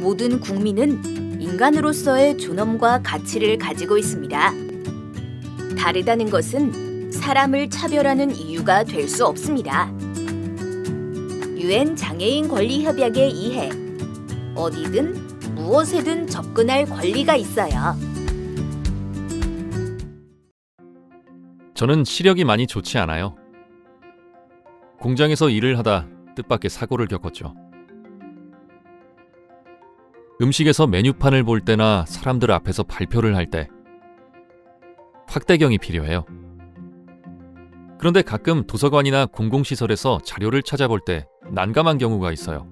모든 국민은 인간으로서의 존엄과 가치를 가지고 있습니다. 다르다는 것은 사람을 차별하는 이유가 될 수 없습니다. 유엔 장애인 권리 협약에 의해 어디든 무엇에든 접근할 권리가 있어요. 저는 시력이 많이 좋지 않아요. 공장에서 일을 하다 뜻밖의 사고를 겪었죠. 음식에서 메뉴판을 볼 때나 사람들 앞에서 발표를 할 때 확대경이 필요해요. 그런데 가끔 도서관이나 공공시설에서 자료를 찾아볼 때 난감한 경우가 있어요.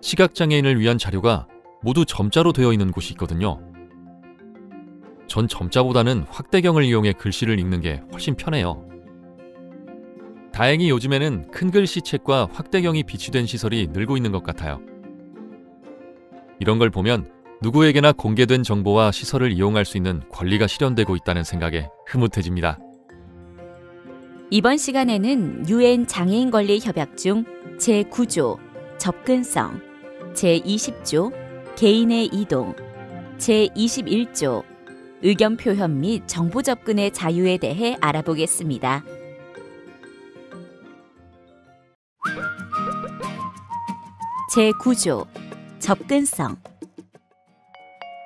시각장애인을 위한 자료가 모두 점자로 되어 있는 곳이 있거든요. 전 점자보다는 확대경을 이용해 글씨를 읽는 게 훨씬 편해요. 다행히 요즘에는 큰 글씨 책과 확대경이 비치된 시설이 늘고 있는 것 같아요. 이런 걸 보면 누구에게나 공개된 정보와 시설을 이용할 수 있는 권리가 실현되고 있다는 생각에 흐뭇해집니다. 이번 시간에는 유엔 장애인 권리 협약 중 제9조 접근성, 제20조 개인의 이동, 제21조 의견 표현 및 정보 접근의 자유에 대해 알아보겠습니다. 제9조 접근성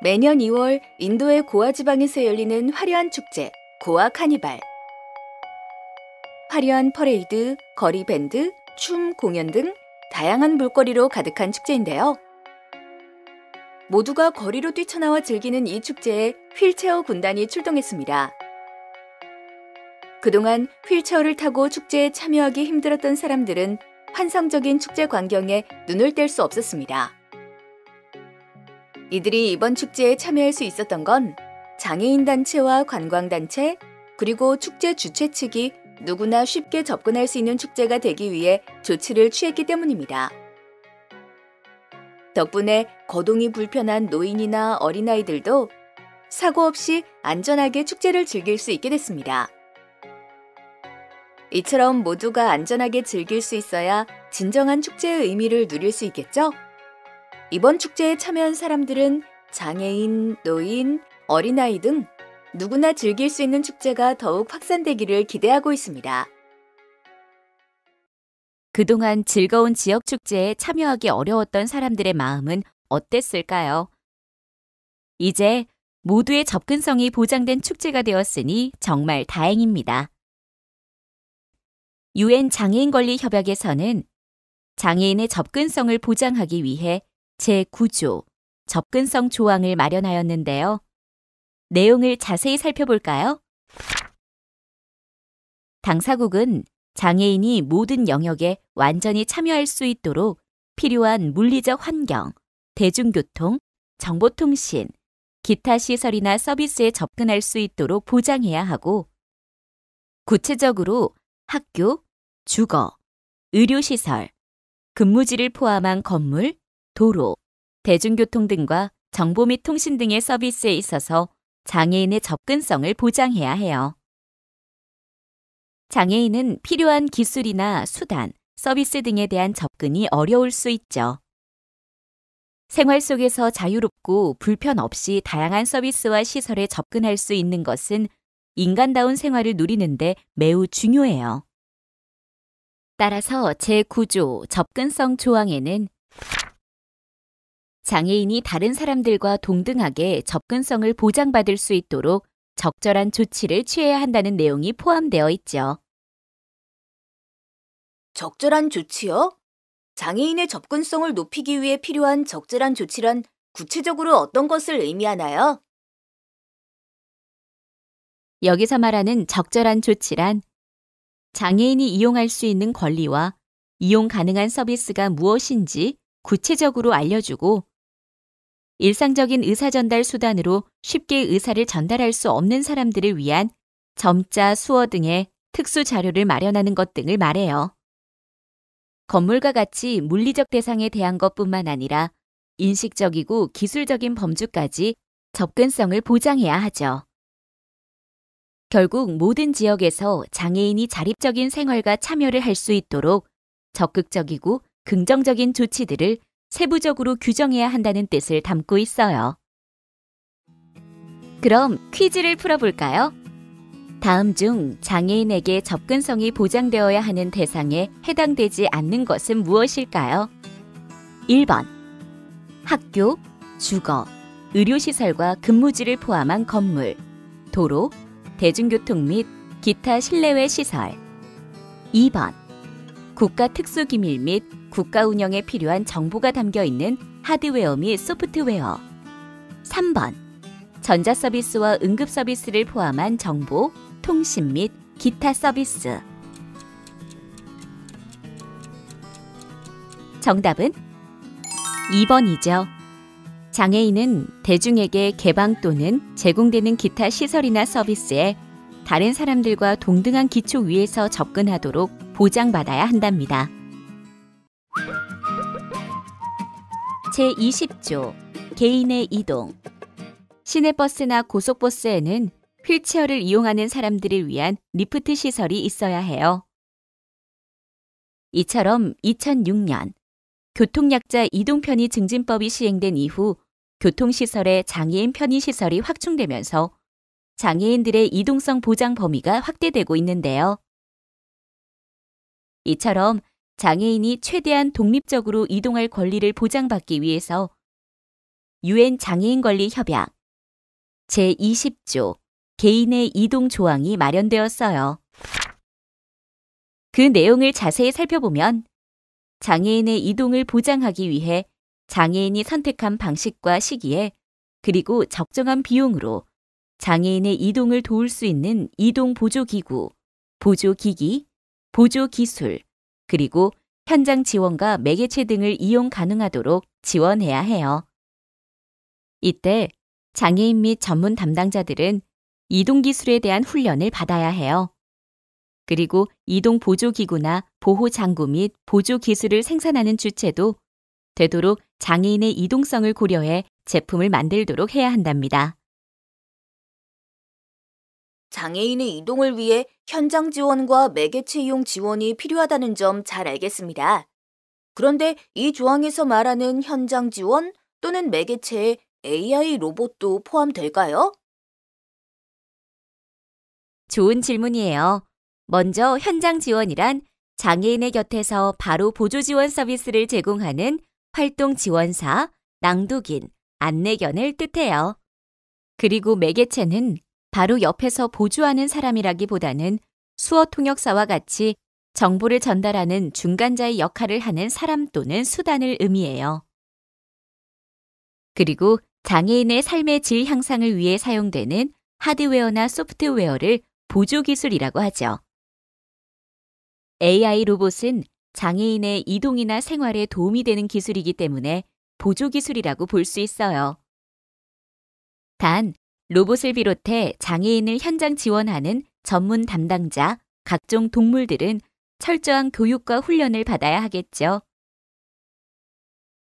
매년 2월 인도의 고아 지방에서 열리는 화려한 축제 고아 카니발. 화려한 퍼레이드, 거리 밴드, 춤, 공연 등 다양한 볼거리로 가득한 축제인데요. 모두가 거리로 뛰쳐나와 즐기는 이 축제에 휠체어 군단이 출동했습니다. 그동안 휠체어를 타고 축제에 참여하기 힘들었던 사람들은 환상적인 축제 광경에 눈을 뗄 수 없었습니다. 이들이 이번 축제에 참여할 수 있었던 건 장애인 단체와 관광 단체 그리고 축제 주최 측이 누구나 쉽게 접근할 수 있는 축제가 되기 위해 조치를 취했기 때문입니다. 덕분에 거동이 불편한 노인이나 어린아이들도 사고 없이 안전하게 축제를 즐길 수 있게 됐습니다. 이처럼 모두가 안전하게 즐길 수 있어야 진정한 축제의 의미를 누릴 수 있겠죠? 이번 축제에 참여한 사람들은 장애인, 노인, 어린아이 등 누구나 즐길 수 있는 축제가 더욱 확산되기를 기대하고 있습니다. 그동안 즐거운 지역 축제에 참여하기 어려웠던 사람들의 마음은 어땠을까요? 이제 모두의 접근성이 보장된 축제가 되었으니 정말 다행입니다. 유엔 장애인 권리 협약에서는 장애인의 접근성을 보장하기 위해 제9조 접근성 조항을 마련하였는데요. 내용을 자세히 살펴볼까요? 당사국은 장애인이 모든 영역에 완전히 참여할 수 있도록 필요한 물리적 환경, 대중교통, 정보통신, 기타 시설이나 서비스에 접근할 수 있도록 보장해야 하고, 구체적으로 학교, 주거, 의료시설, 근무지를 포함한 건물, 도로, 대중교통 등과 정보 및 통신 등의 서비스에 있어서 장애인의 접근성을 보장해야 해요. 장애인은 필요한 기술이나 수단, 서비스 등에 대한 접근이 어려울 수 있죠. 생활 속에서 자유롭고 불편 없이 다양한 서비스와 시설에 접근할 수 있는 것은 인간다운 생활을 누리는데 매우 중요해요. 따라서 제9조 접근성 조항에는 장애인이 다른 사람들과 동등하게 접근성을 보장받을 수 있도록 적절한 조치를 취해야 한다는 내용이 포함되어 있죠. 적절한 조치요? 장애인의 접근성을 높이기 위해 필요한 적절한 조치란 구체적으로 어떤 것을 의미하나요? 여기서 말하는 적절한 조치란 장애인이 이용할 수 있는 권리와 이용 가능한 서비스가 무엇인지 구체적으로 알려주고 일상적인 의사 전달 수단으로 쉽게 의사를 전달할 수 없는 사람들을 위한 점자, 수어 등의 특수 자료를 마련하는 것 등을 말해요. 건물과 같이 물리적 대상에 대한 것뿐만 아니라 인식적이고 기술적인 범주까지 접근성을 보장해야 하죠. 결국 모든 지역에서 장애인이 자립적인 생활과 참여를 할 수 있도록 적극적이고 긍정적인 조치들을 세부적으로 규정해야 한다는 뜻을 담고 있어요. 그럼 퀴즈를 풀어볼까요? 다음 중 장애인에게 접근성이 보장되어야 하는 대상에 해당되지 않는 것은 무엇일까요? 1번 학교, 주거, 의료시설과 근무지를 포함한 건물, 도로, 대중교통 및 기타 실내외 시설 2번 국가 특수기밀 및 국가 운영에 필요한 정보가 담겨 있는 하드웨어 및 소프트웨어 3번 전자 서비스와 응급 서비스를 포함한 정보, 통신 및 기타 서비스 정답은 2번이죠. 장애인은 대중에게 개방 또는 제공되는 기타 시설이나 서비스에 다른 사람들과 동등한 기초 위에서 접근하도록 보장받아야 한답니다. 제20조 개인의 이동 시내버스나 고속버스에는 휠체어를 이용하는 사람들을 위한 리프트 시설이 있어야 해요. 이처럼 2006년 교통약자 이동편의 증진법이 시행된 이후 교통시설의 장애인 편의시설이 확충되면서 장애인들의 이동성 보장 범위가 확대되고 있는데요. 이처럼 장애인이 최대한 독립적으로 이동할 권리를 보장받기 위해서 유엔 장애인 권리 협약 제20조 개인의 이동 조항이 마련되었어요. 그 내용을 자세히 살펴보면 장애인의 이동을 보장하기 위해 장애인이 선택한 방식과 시기에 그리고 적정한 비용으로 장애인의 이동을 도울 수 있는 이동 보조기구, 보조기기, 보조 기술, 그리고 현장 지원과 매개체 등을 이용 가능하도록 지원해야 해요. 이때 장애인 및 전문 담당자들은 이동 기술에 대한 훈련을 받아야 해요. 그리고 이동 보조기구나 보호 장구 및 보조 기술을 생산하는 주체도 되도록 장애인의 이동성을 고려해 제품을 만들도록 해야 한답니다. 장애인의 이동을 위해 현장 지원과 매개체 이용 지원이 필요하다는 점 잘 알겠습니다. 그런데 이 조항에서 말하는 현장 지원 또는 매개체에 AI 로봇도 포함될까요? 좋은 질문이에요. 먼저 현장 지원이란 장애인의 곁에서 바로 보조 지원 서비스를 제공하는 활동 지원사, 낭독인, 안내견을 뜻해요. 그리고 매개체는 바로 옆에서 보조하는 사람이라기보다는 수어 통역사와 같이 정보를 전달하는 중간자의 역할을 하는 사람 또는 수단을 의미해요. 그리고 장애인의 삶의 질 향상을 위해 사용되는 하드웨어나 소프트웨어를 보조기술이라고 하죠. AI 로봇은 장애인의 이동이나 생활에 도움이 되는 기술이기 때문에 보조기술이라고 볼 수 있어요. 단, 로봇을 비롯해 장애인을 현장 지원하는 전문 담당자, 각종 동물들은 철저한 교육과 훈련을 받아야 하겠죠.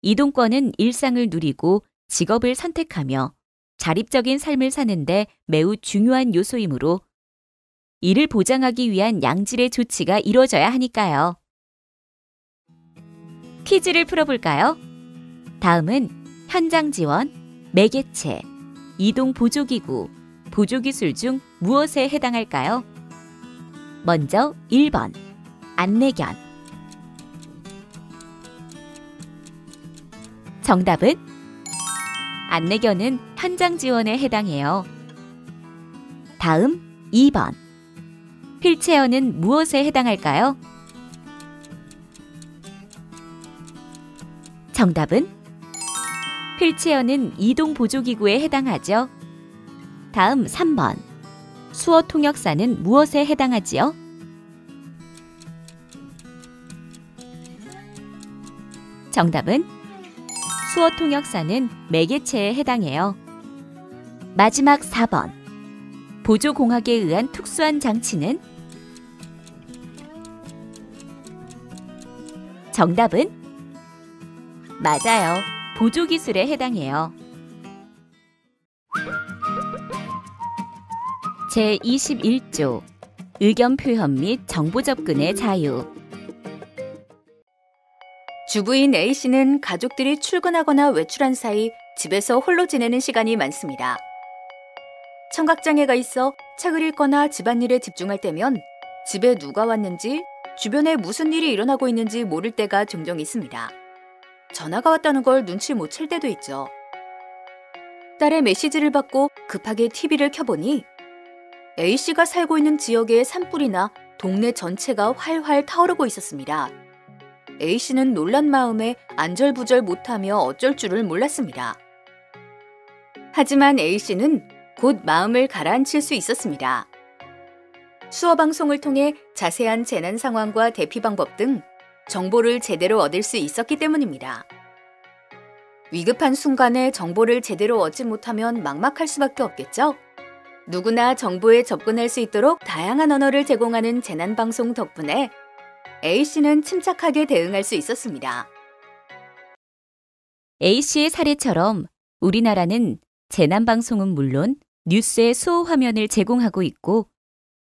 이동권은 일상을 누리고 직업을 선택하며 자립적인 삶을 사는데 매우 중요한 요소이므로 이를 보장하기 위한 양질의 조치가 이루어져야 하니까요. 퀴즈를 풀어볼까요? 다음은 현장 지원, 매개체, 이동 보조기구, 보조기술 중 무엇에 해당할까요? 먼저 1번 안내견 정답은 안내견은 현장 지원에 해당해요. 다음 2번 휠체어는 무엇에 해당할까요? 정답은 휠체어는 이동 보조기구에 해당하죠. 다음 3번. 수어 통역사는 무엇에 해당하지요? 정답은 수어 통역사는 매개체에 해당해요. 마지막 4번. 보조공학에 의한 특수한 장치는 정답은 맞아요. 보조 기술에 해당해요. 제21조 의견 표현 및 정보 접근의 자유 주부인 A씨는 가족들이 출근하거나 외출한 사이 집에서 홀로 지내는 시간이 많습니다. 청각장애가 있어 책을 읽거나 집안일에 집중할 때면 집에 누가 왔는지 주변에 무슨 일이 일어나고 있는지 모를 때가 종종 있습니다. 전화가 왔다는 걸 눈치 못 챌 때도 있죠. 딸의 메시지를 받고 급하게 TV를 켜보니 A씨가 살고 있는 지역의 산불이나 동네 전체가 활활 타오르고 있었습니다. A씨는 놀란 마음에 안절부절 못하며 어쩔 줄을 몰랐습니다. 하지만 A씨는 곧 마음을 가라앉힐 수 있었습니다. 수어 방송을 통해 자세한 재난 상황과 대피 방법 등 정보를 제대로 얻을 수 있었기 때문입니다. 위급한 순간에 정보를 제대로 얻지 못하면 막막할 수밖에 없겠죠? 누구나 정보에 접근할 수 있도록 다양한 언어를 제공하는 재난방송 덕분에 A씨는 침착하게 대응할 수 있었습니다. A씨의 사례처럼 우리나라는 재난방송은 물론 뉴스의 수어 화면을 제공하고 있고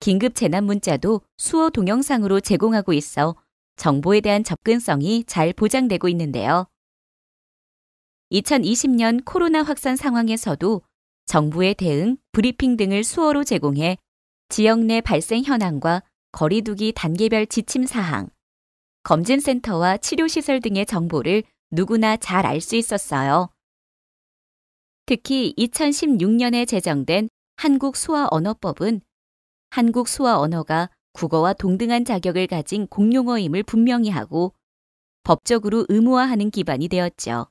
긴급 재난 문자도 수어 동영상으로 제공하고 있어 정보에 대한 접근성이 잘 보장되고 있는데요. 2020년 코로나 확산 상황에서도 정부의 대응, 브리핑 등을 수어로 제공해 지역 내 발생 현황과 거리두기 단계별 지침 사항, 검진센터와 치료시설 등의 정보를 누구나 잘 알 수 있었어요. 특히 2016년에 제정된 한국수화언어법은 한국 수화 언어가 국어와 동등한 자격을 가진 공용어임을 분명히 하고 법적으로 의무화하는 기반이 되었죠.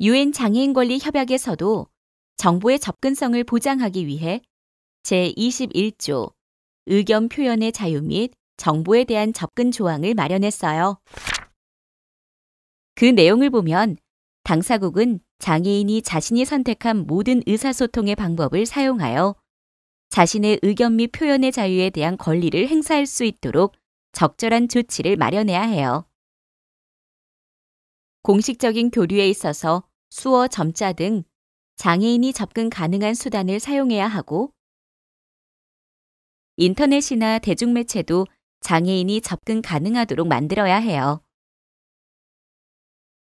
유엔 장애인 권리 협약에서도 정보의 접근성을 보장하기 위해 제21조 의견 표현의 자유 및 정보에 대한 접근 조항을 마련했어요. 그 내용을 보면 당사국은 장애인이 자신이 선택한 모든 의사소통의 방법을 사용하여 자신의 의견 및 표현의 자유에 대한 권리를 행사할 수 있도록 적절한 조치를 마련해야 해요. 공식적인 교류에 있어서 수어, 점자 등 장애인이 접근 가능한 수단을 사용해야 하고 인터넷이나 대중매체도 장애인이 접근 가능하도록 만들어야 해요.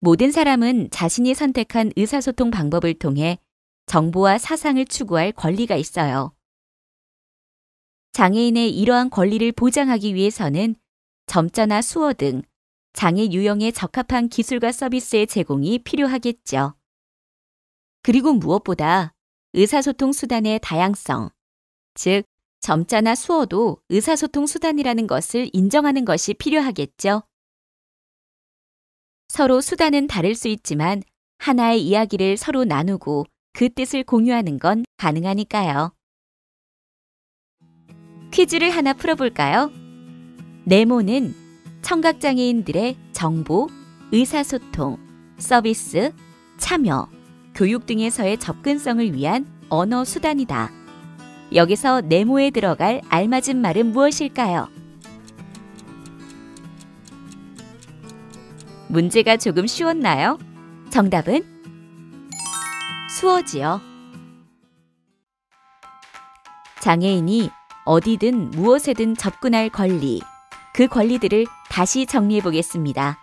모든 사람은 자신이 선택한 의사소통 방법을 통해 정보와 사상을 추구할 권리가 있어요. 장애인의 이러한 권리를 보장하기 위해서는 점자나 수어 등 장애 유형에 적합한 기술과 서비스의 제공이 필요하겠죠. 그리고 무엇보다 의사소통 수단의 다양성, 즉, 점자나 수어도 의사소통 수단이라는 것을 인정하는 것이 필요하겠죠. 서로 수단은 다를 수 있지만 하나의 이야기를 서로 나누고 그 뜻을 공유하는 건 가능하니까요. 퀴즈를 하나 풀어볼까요? 네모는 청각장애인들의 정보, 의사소통, 서비스, 참여, 교육 등에서의 접근성을 위한 언어 수단이다. 여기서 네모에 들어갈 알맞은 말은 무엇일까요? 문제가 조금 쉬웠나요? 정답은 수어지요. 장애인이 어디든 무엇에든 접근할 권리, 그 권리들을 다시 정리해 보겠습니다.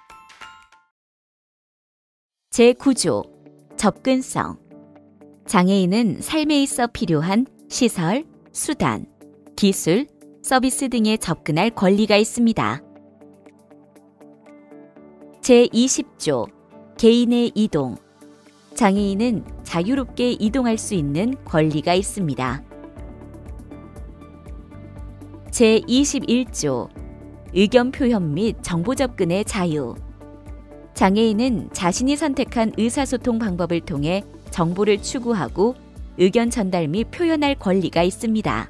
제9조 접근성 장애인은 삶에 있어 필요한 시설, 수단, 기술, 서비스 등에 접근할 권리가 있습니다. 제20조 개인의 이동 장애인은 자유롭게 이동할 수 있는 권리가 있습니다. 제21조 의견 표현 및 정보 접근의 자유 장애인은 자신이 선택한 의사소통 방법을 통해 정보를 추구하고 의견 전달 및 표현할 권리가 있습니다.